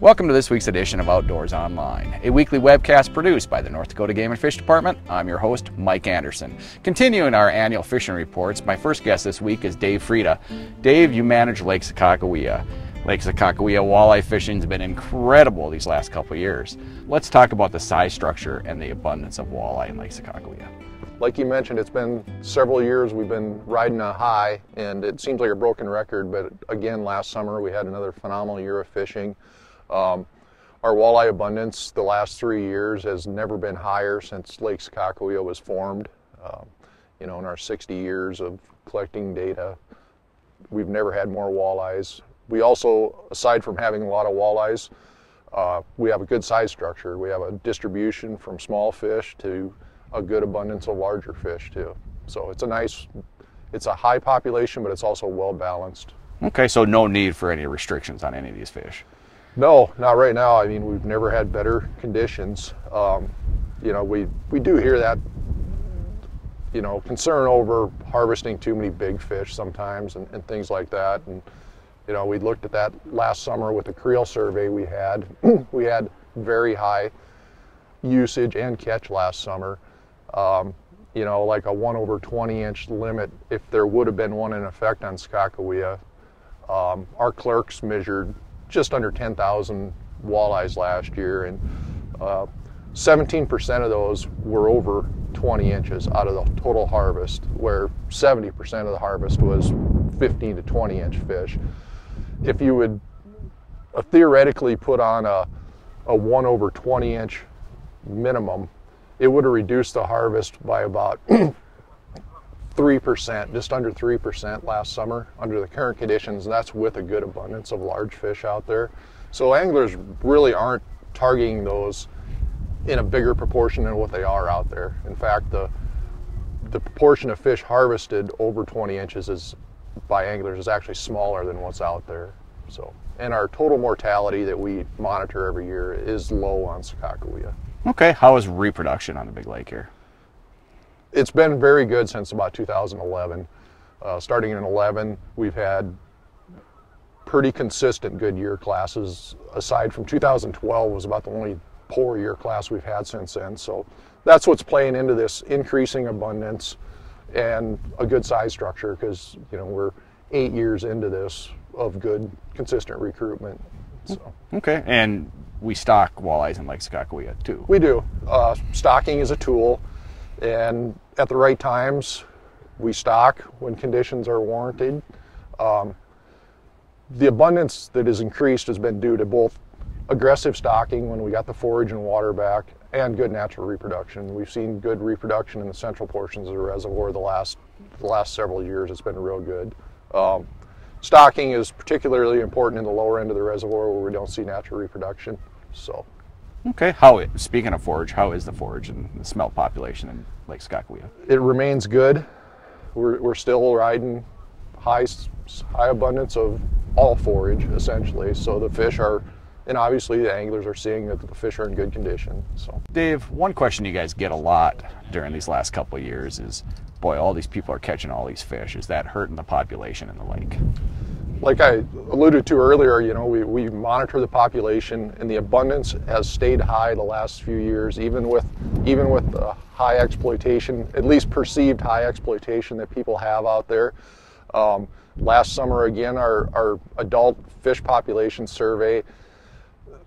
Welcome to this week's edition of Outdoors Online, a weekly webcast produced by the North Dakota Game and Fish Department. I'm your host, Mike Anderson. Continuing our annual fishing reports, my first guest this week is Dave Fryda. Dave, you manage Lake Sakakawea. Lake Sakakawea walleye fishing has been incredible these last couple years. Let's talk about the size structure and the abundance of walleye in Lake Sakakawea. Like you mentioned, it's been several years we've been riding a high, and it seems like a broken record, but again, last summer we had another phenomenal year of fishing. Um, our walleye abundance the last three years has never been higher since Lake Sakakawea was formed. Um, you know, in our 60 years of collecting data, we've never had more walleyes. We also, aside from having a lot of walleyes, uh, we have a good size structure. We have a distribution from small fish to a good abundance of larger fish too. So it's a nice, it's a high population, but it's also well balanced. Okay, so no need for any restrictions on any of these fish. No, not right now. I mean, we've never had better conditions. Um, you know, we, we do hear that, you know, concern over harvesting too many big fish sometimes and, and things like that. And, you know, we looked at that last summer with the creel survey we had. we had very high usage and catch last summer. Um, you know, like a 1 over 20 inch limit, if there would have been one in effect on Sakakawea, um, our clerks measured just under 10,000 walleyes last year, and 17% uh, of those were over 20 inches out of the total harvest, where 70% of the harvest was 15 to 20 inch fish. If you would uh, theoretically put on a, a 1 over 20 inch minimum, it would have reduced the harvest by about 3%, just under 3% last summer under the current conditions, and that's with a good abundance of large fish out there. So anglers really aren't targeting those in a bigger proportion than what they are out there. In fact, the the proportion of fish harvested over 20 inches is by anglers is actually smaller than what's out there. So, and our total mortality that we monitor every year is low on Sakakawea. Okay, how is reproduction on the Big Lake here? It's been very good since about 2011. Uh, starting in 11, we've had pretty consistent good year classes. Aside from 2012 was about the only poor year class we've had since then. So that's what's playing into this increasing abundance and a good size structure because you know we're eight years into this of good consistent recruitment. So. Okay, and we stock walleyes in Lake Sakakawea too. We do. Uh, stocking is a tool. And at the right times, we stock when conditions are warranted. Um, the abundance that has increased has been due to both aggressive stocking when we got the forage and water back and good natural reproduction. We've seen good reproduction in the central portions of the reservoir the last the last several years. It's been real good. Um, stocking is particularly important in the lower end of the reservoir where we don't see natural reproduction. So Okay. How speaking of forage, how is the forage and the smelt population in Lake Sakakawea? It remains good. We're, we're still riding high high abundance of all forage essentially. So the fish are, and obviously the anglers are seeing that the fish are in good condition. So Dave, one question you guys get a lot during these last couple of years is, boy, all these people are catching all these fish. Is that hurting the population in the lake? Like I alluded to earlier, you know, we, we monitor the population and the abundance has stayed high the last few years, even with even with the high exploitation, at least perceived high exploitation that people have out there. Um, last summer, again, our, our adult fish population survey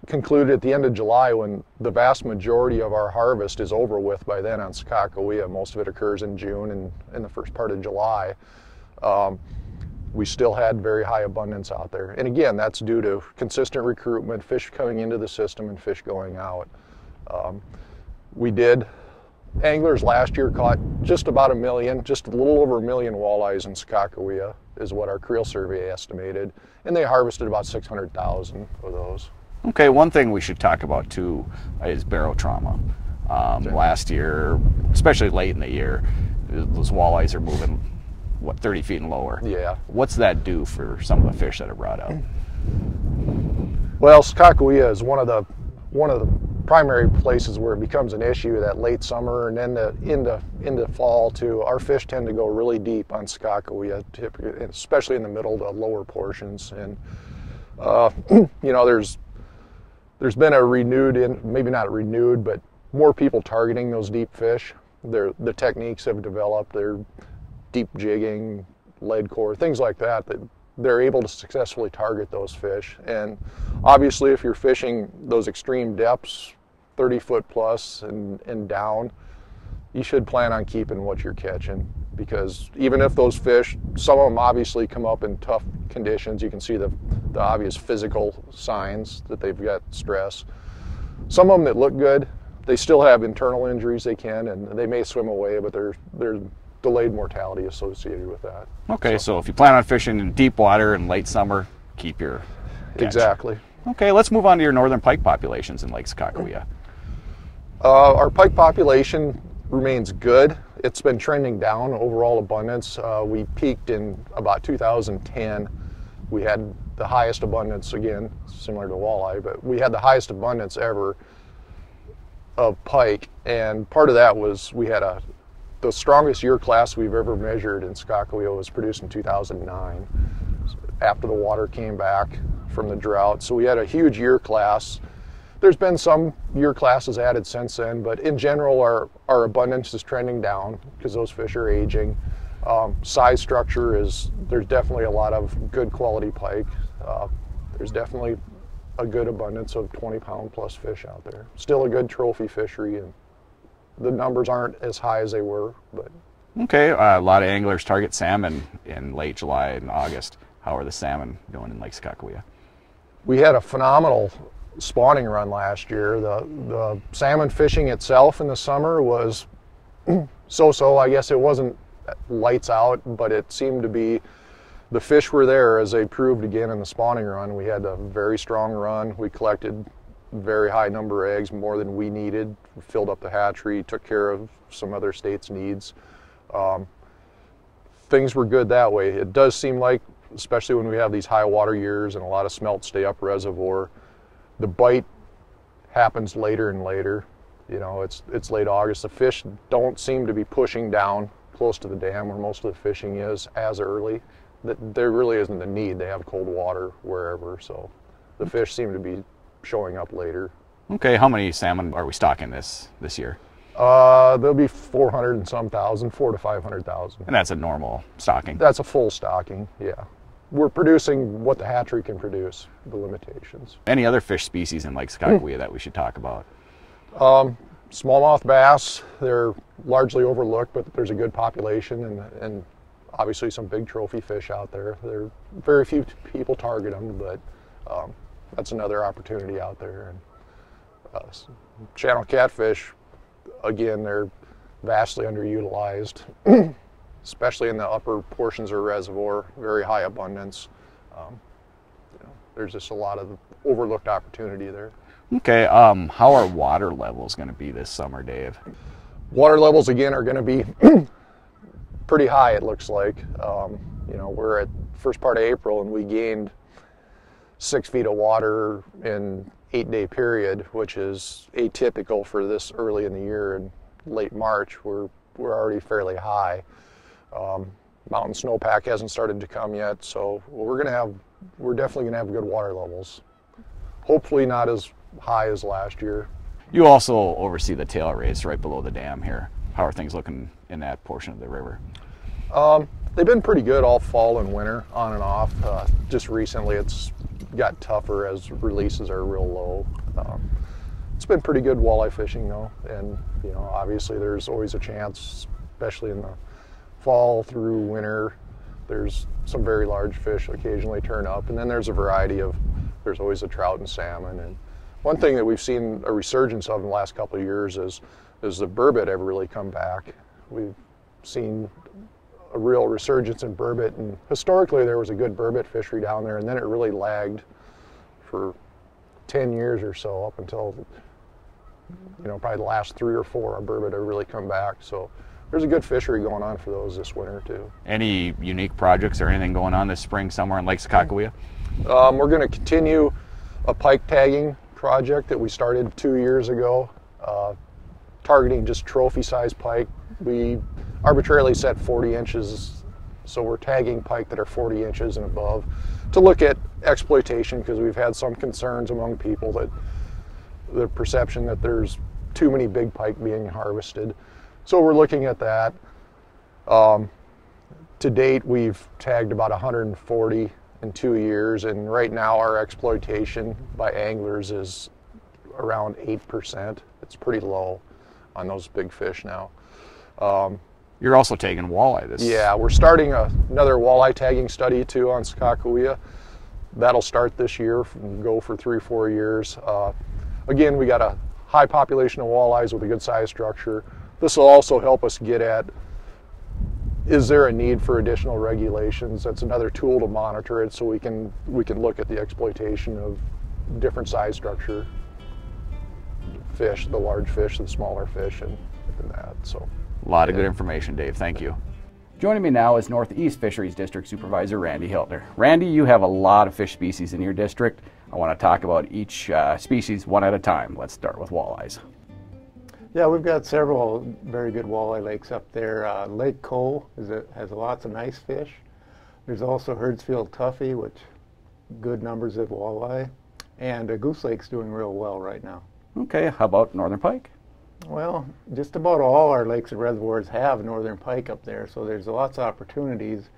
concluded at the end of July when the vast majority of our harvest is over with by then on Sakakawea. Most of it occurs in June and in the first part of July. Um, we still had very high abundance out there. And again, that's due to consistent recruitment, fish coming into the system and fish going out. Um, we did, anglers last year caught just about a million, just a little over a million walleyes in Sakakawea is what our creel survey estimated. And they harvested about 600,000 of those. Okay, one thing we should talk about too is barotrauma. Um, last year, especially late in the year, those walleyes are moving what 30 feet and lower. Yeah. What's that do for some of the fish that are brought up? Well, Sakakawea is one of the one of the primary places where it becomes an issue that late summer and then the into into fall too. Our fish tend to go really deep on Sakakawea, especially in the middle to lower portions. And uh, you know, there's there's been a renewed, in, maybe not renewed, but more people targeting those deep fish. They're, the techniques have developed. They're deep jigging, lead core, things like that, that they're able to successfully target those fish. And obviously, if you're fishing those extreme depths, 30 foot plus and, and down, you should plan on keeping what you're catching because even if those fish, some of them obviously come up in tough conditions, you can see the, the obvious physical signs that they've got stress. Some of them that look good, they still have internal injuries they can and they may swim away, but they're, they're delayed mortality associated with that. Okay, so, so if you plan on fishing in deep water in late summer, keep your catch. Exactly. Okay, let's move on to your northern pike populations in Lake Sakakawea. Uh, our pike population remains good. It's been trending down overall abundance. Uh, we peaked in about 2010. We had the highest abundance again, similar to walleye, but we had the highest abundance ever of pike, and part of that was we had a the strongest year class we've ever measured in Sakakawea was produced in 2009 after the water came back from the drought. So we had a huge year class. There's been some year classes added since then, but in general, our, our abundance is trending down because those fish are aging. Um, size structure is, there's definitely a lot of good quality pike. Uh, there's definitely a good abundance of 20 pound plus fish out there. Still a good trophy fishery and the numbers aren't as high as they were, but. Okay, uh, a lot of anglers target salmon in late July and August. How are the salmon going in Lake Sakakawea? We had a phenomenal spawning run last year. The, the salmon fishing itself in the summer was so-so. I guess it wasn't lights out, but it seemed to be the fish were there as they proved again in the spawning run. We had a very strong run. We collected very high number of eggs, more than we needed. We filled up the hatchery, took care of some other states' needs. Um, things were good that way. It does seem like, especially when we have these high water years and a lot of smelt stay up reservoir, the bite happens later and later. You know, it's it's late August. The fish don't seem to be pushing down close to the dam where most of the fishing is as early. That there really isn't the need. They have cold water wherever, so the fish seem to be showing up later. Okay, how many salmon are we stocking this this year? Uh, there'll be 400 and some thousand, four to 500,000. And that's a normal stocking? That's a full stocking, yeah. We're producing what the hatchery can produce, the limitations. Any other fish species in Lake Sakakawea that we should talk about? Um, smallmouth bass, they're largely overlooked, but there's a good population and, and obviously some big trophy fish out there. There are very few people target them, but um, that's another opportunity out there. And uh, channel catfish, again, they're vastly underutilized, especially in the upper portions of the reservoir, very high abundance. Um, you know, there's just a lot of overlooked opportunity there. Okay, um, how are water levels going to be this summer, Dave? Water levels again are going to be pretty high. It looks like. Um, you know, we're at first part of April and we gained six feet of water in eight day period, which is atypical for this early in the year in late March. We're, we're already fairly high. Um, mountain snowpack hasn't started to come yet, so we're gonna have, we're definitely gonna have good water levels. Hopefully not as high as last year. You also oversee the tail race right below the dam here. How are things looking in that portion of the river? Um, they've been pretty good all fall and winter, on and off. Uh, just recently, it's got tougher as releases are real low. Um, it's been pretty good walleye fishing though, and you know obviously there's always a chance, especially in the fall through winter. There's some very large fish occasionally turn up, and then there's a variety of. There's always a trout and salmon, and one thing that we've seen a resurgence of in the last couple of years is is the burbot ever really come back. We've seen a real resurgence in burbot. And historically, there was a good burbot fishery down there, and then it really lagged for 10 years or so up until, you know, probably the last three or four, our burbot have really come back. So there's a good fishery going on for those this winter, too. Any unique projects or anything going on this spring somewhere in Lake Sakakawea? Um, we're going to continue a pike tagging project that we started two years ago, uh, targeting just trophy size pike. We arbitrarily set 40 inches, so we're tagging pike that are 40 inches and above to look at exploitation because we've had some concerns among people that the perception that there's too many big pike being harvested. So we're looking at that. Um, to date, we've tagged about 140 in two years, and right now our exploitation by anglers is around 8%. It's pretty low on those big fish now. Um, You're also tagging walleye this. Yeah, we're starting a, another walleye tagging study too on Sakakawea. That'll start this year go for three, four years. Uh, again, we got a high population of walleyes with a good size structure. This will also help us get at is there a need for additional regulations? That's another tool to monitor it so we can we can look at the exploitation of different size structure fish, the large fish, the smaller fish, and, and that. So a lot of good information, Dave. Thank you. Joining me now is Northeast Fisheries District Supervisor Randy Hiltner. Randy, you have a lot of fish species in your district. I want to talk about each uh, species one at a time. Let's start with walleyes. Yeah, we've got several very good walleye lakes up there. Uh, Lake Cole a, has lots of nice fish. There's also Herdsfield Tuffy, which good numbers of walleye. And uh, Goose Lake's doing real well right now. Okay, how about Northern Pike? Well, just about all our lakes and reservoirs have Northern Pike up there, so there's lots of opportunities.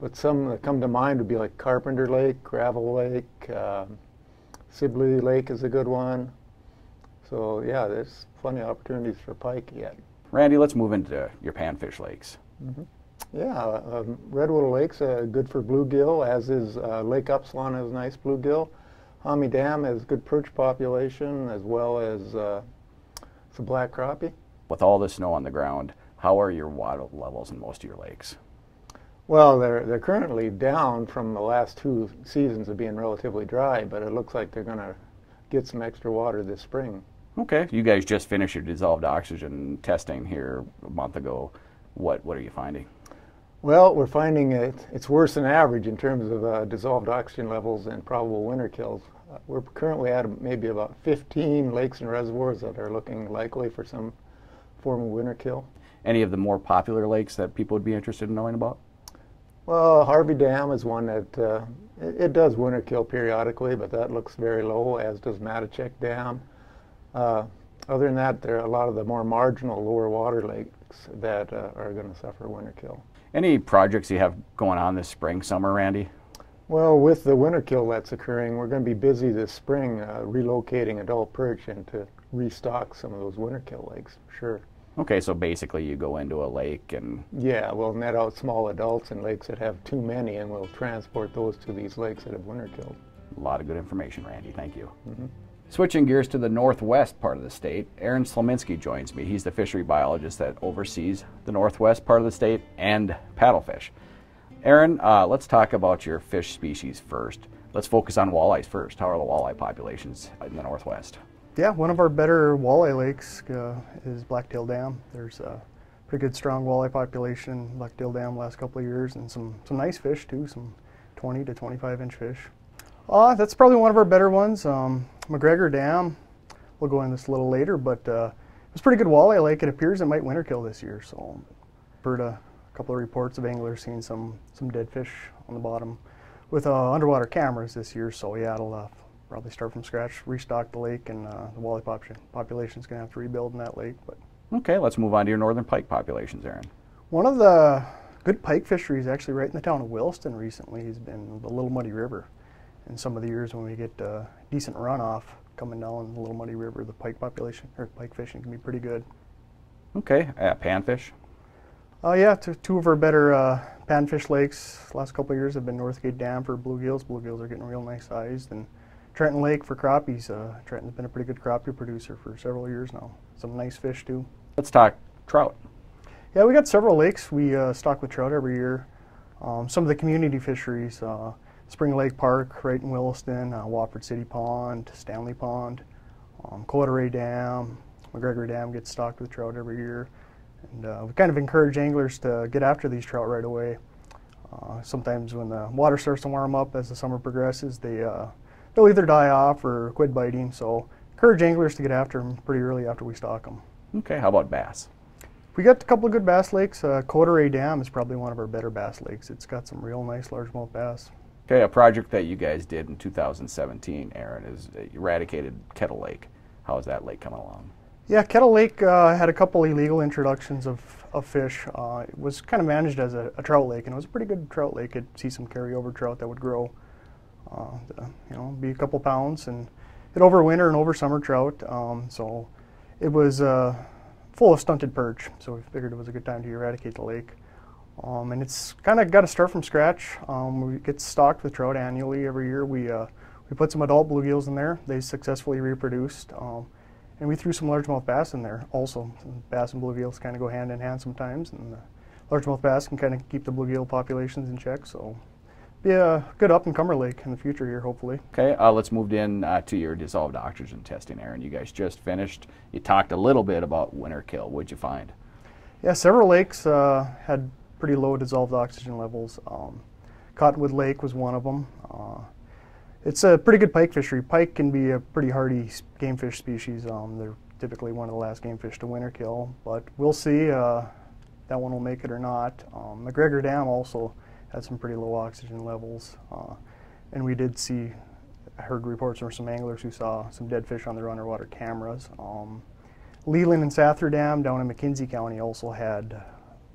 But some that come to mind would be like Carpenter Lake, Gravel Lake, uh, Sibley Lake is a good one. So yeah, there's plenty of opportunities for pike yet. Randy, let's move into your panfish lakes. Mm -hmm. Yeah, um, Redwood Lake's uh, good for bluegill, as is uh, Lake Upsilon has nice bluegill. Homme Dam has good perch population, as well as some black crappie. With all the snow on the ground, how are your water levels in most of your lakes? Well, they're they're currently down from the last two seasons of being relatively dry, but it looks like they're going to get some extra water this spring. Okay, you guys just finished your dissolved oxygen testing here a month ago. What what are you finding? Well, we're finding it, it's worse than average in terms of uh, dissolved oxygen levels and probable winter kills. We're currently at maybe about 15 lakes and reservoirs that are looking likely for some form of winter kill. Any of the more popular lakes that people would be interested in knowing about? Well, Harvey Dam is one that uh, it, it, does winter kill periodically, but that looks very low, as does Matejcek Dam. Uh, other than that, there are a lot of the more marginal lower water lakes that uh, are going to suffer winter kill. Any projects you have going on this spring, summer, Randy? Well, with the winter kill that's occurring, we're going to be busy this spring uh, relocating adult perch and to restock some of those winter kill lakes, sure. Okay, so basically you go into a lake and... Yeah, we'll net out small adults in lakes that have too many and we'll transport those to these lakes that have winter killed. A lot of good information, Randy. Thank you. Mm -hmm. Switching gears to the northwest part of the state, Aaron Slominski joins me. He's the fishery biologist that oversees the northwest part of the state and paddlefish. Aaron, uh, let's talk about your fish species first. Let's focus on walleyes first. How are the walleye populations in the northwest? Yeah, one of our better walleye lakes uh, is Blacktail Dam. There's a pretty good strong walleye population Blacktail Dam last couple of years and some, some nice fish too, some 20 to 25 inch fish. Uh, that's probably one of our better ones. Um, McGregor Dam, we'll go into this a little later, but uh, it was pretty good walleye lake. It appears it might winter kill this year, so heard a couple of reports of anglers seeing some some dead fish on the bottom with uh, underwater cameras this year. So yeah, it'll uh, probably start from scratch, restock the lake, and uh, the walleye population is going to have to rebuild in that lake. But okay, let's move on to your northern pike populations, Aaron. One of the good pike fisheries actually right in the town of Williston recently has been the Little Muddy River in some of the years when we get uh, decent runoff coming down the Little Muddy River, the pike population or pike fishing can be pretty good. Okay, uh, panfish. Uh, yeah, two of our better uh, panfish lakes last couple of years have been Northgate Dam for bluegills. Bluegills are getting real nice sized, and Trenton Lake for crappies. Uh, Trenton's been a pretty good crappie producer for several years now. Some nice fish too. Let's talk trout. Yeah, we got several lakes. We uh, stock with trout every year. Um, some of the community fisheries. Uh, Spring Lake Park right in Williston, uh, Watford City Pond, Stanley Pond, um, Kota-Ray Dam, McGregor Dam gets stocked with trout every year. And uh, we kind of encourage anglers to get after these trout right away. Uh, sometimes when the water starts to warm up as the summer progresses, they, uh, they'll either die off or quit biting. So encourage anglers to get after them pretty early after we stock them. Okay, how about bass? We got a couple of good bass lakes. Uh, Kota-Ray Dam is probably one of our better bass lakes. It's got some real nice largemouth bass. Okay, a project that you guys did in 2017, Aaron, is eradicated Kettle Lake. How is that lake coming along? Yeah, Kettle Lake uh, had a couple illegal introductions of, of fish. Uh, it was kind of managed as a, a, trout lake, and it was a pretty good trout lake. You'd see some carryover trout that would grow, uh, you know, be a couple pounds, and it overwinter and over summer trout. Um, so it was uh, full of stunted perch. So we figured it was a good time to eradicate the lake. Um, and it's kind of got to start from scratch. Um, we get stocked with trout annually every year. We uh, we put some adult bluegills in there. They successfully reproduced. And we threw some largemouth bass in there also. Bass and bluegills kind of go hand in hand sometimes, and largemouth bass can kind of keep the bluegill populations in check. So be a good up and comer lake in the future here, hopefully. Okay, uh, let's move in uh, to your dissolved oxygen testing, Aaron. You guys just finished. You talked a little bit about winter kill. What'd you find? Yeah, several lakes uh, had pretty low dissolved oxygen levels. Um, Cottonwood Lake was one of them. It's a pretty good pike fishery. Pike can be a pretty hardy game fish species. Um, they're typically one of the last game fish to winter kill, but we'll see uh, that one will make it or not. Um, McGregor Dam also had some pretty low oxygen levels, uh, and we did see, I heard reports from some anglers who saw some dead fish on their underwater cameras. Um, Leland and Sather Dam down in McKenzie County also had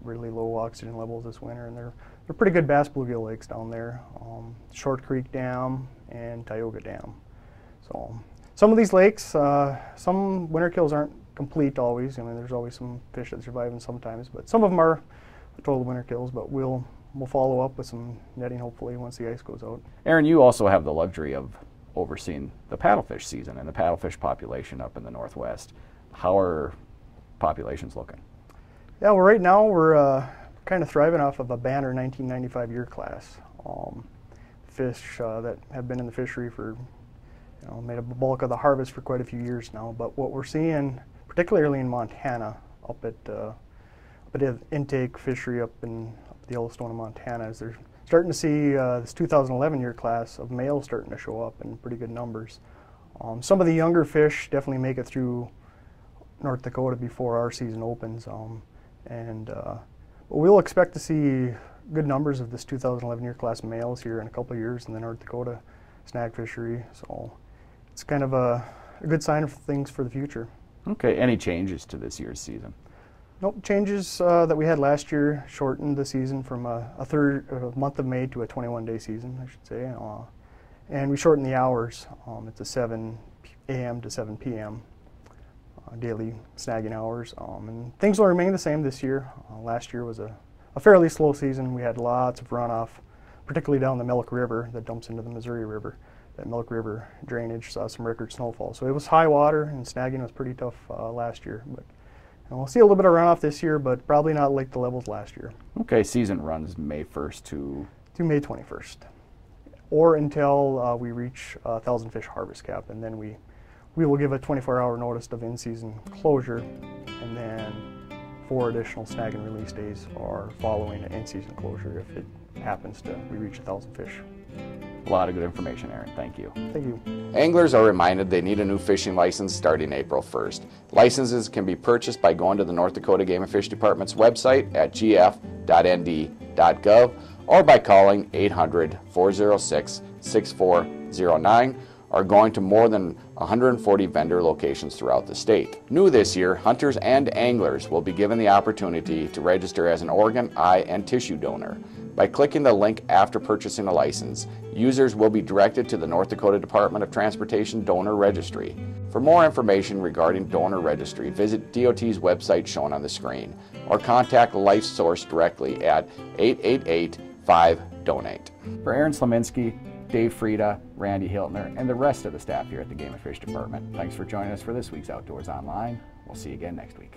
really low oxygen levels this winter, and they're they're pretty good bass bluegill lakes down there. Um, Short Creek Dam and Tioga Dam. So some of these lakes, uh, some winter kills aren't complete always. I mean, there's always some fish that survive in sometimes, but some of them are total winter kills. But we'll we'll follow up with some netting hopefully once the ice goes out. Aaron, you also have the luxury of overseeing the paddlefish season and the paddlefish population up in the northwest. How are populations looking? Yeah, well, right now we're uh, kind of thriving off of a banner 1995 year class. Um, fish uh, that have been in the fishery for, you know, made a bulk of the harvest for quite a few years now. But what we're seeing, particularly in Montana, up at uh, up at intake fishery up in up the Yellowstone Montana, is they're starting to see uh, this 2011 year class of males starting to show up in pretty good numbers. Um, some of the younger fish definitely make it through North Dakota before our season opens. Um, and uh, we'll expect to see good numbers of this 2011 year class males here in a couple of years in the North Dakota snag fishery. So it's kind of a, a good sign of things for the future. Okay, any changes to this year's season? Nope, changes uh, that we had last year shortened the season from a, a third a month of May to a 21 day season, I should say. Uh, and we shortened the hours. Um, it's a 7 a.m. to 7 p.m. Uh, daily snagging hours. Um, and things will remain the same this year. Uh, last year was a, a, fairly slow season. We had lots of runoff, particularly down the Milk River that dumps into the Missouri River. That Milk River drainage saw some record snowfall. So it was high water and snagging was pretty tough uh, last year. But we'll see a little bit of runoff this year, but probably not like the levels last year. Okay, season runs May 1st to? To May 21st. Or until uh, we reach a 1,000 fish harvest cap, and then we we will give a 24-hour notice of in-season closure, and then four additional snag and release days are following the in-season closure if it happens to we reach a thousand fish. A lot of good information, Aaron. Thank you. Thank you. Anglers are reminded they need a new fishing license starting April 1st. Licenses can be purchased by going to the North Dakota Game and Fish Department's website at gf.nd.gov or by calling 800 406 6409 are going to more than 140 vendor locations throughout the state. New this year, hunters and anglers will be given the opportunity to register as an organ, eye, and tissue donor. By clicking the link after purchasing a license, users will be directed to the North Dakota Department of Transportation Donor Registry. For more information regarding donor registry, visit DOT's website shown on the screen or contact LifeSource directly at 888 5 Donate. For Aaron Slominski, Dave Fryda, Randy Hiltner, and the rest of the staff here at the Game and Fish Department. Thanks for joining us for this week's Outdoors Online. We'll see you again next week.